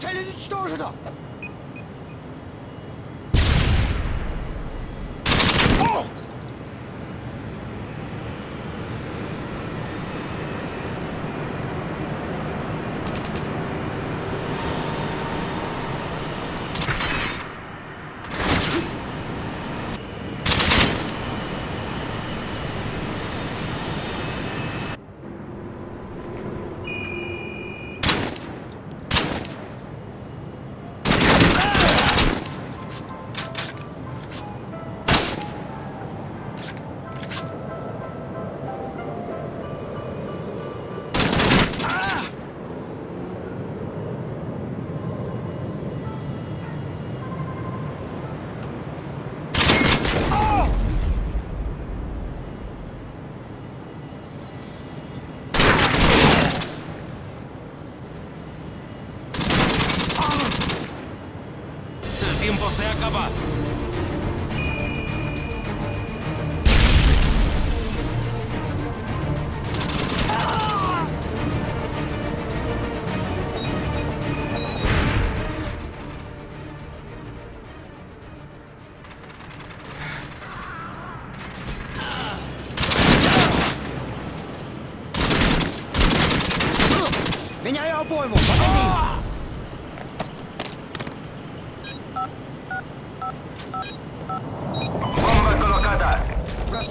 Цель уничтожена! О! Tiempo se acaba. Меняю обойму! Магазин!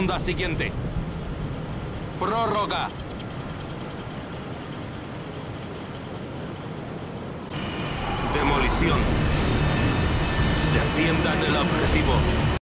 ronda siguiente. Prórroga. Demolición. Defiendan el objetivo.